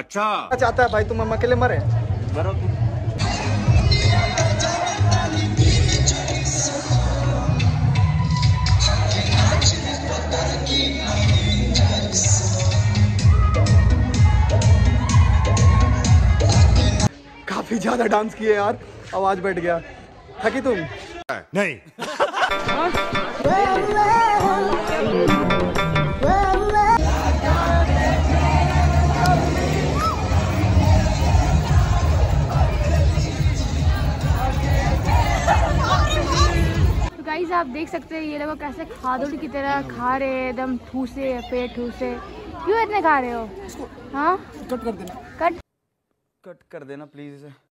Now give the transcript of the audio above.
अच्छा। चाहता है भाई? तुम हम अकेले मरे? मरो तुम। काफ़ी ज़्यादा डांस किए यार। आवाज़ बैठ गया। थकी तुम? नहीं। गाइस आप देख सकते हैं ये लोग कैसे खादुल की तरह खा रहे हैं एकदम ठूसे पेट ठूसे। क्यों इतने खा रहे हो? हाँ? कट कर देना। कट कट कर देना प्लीज़ इसे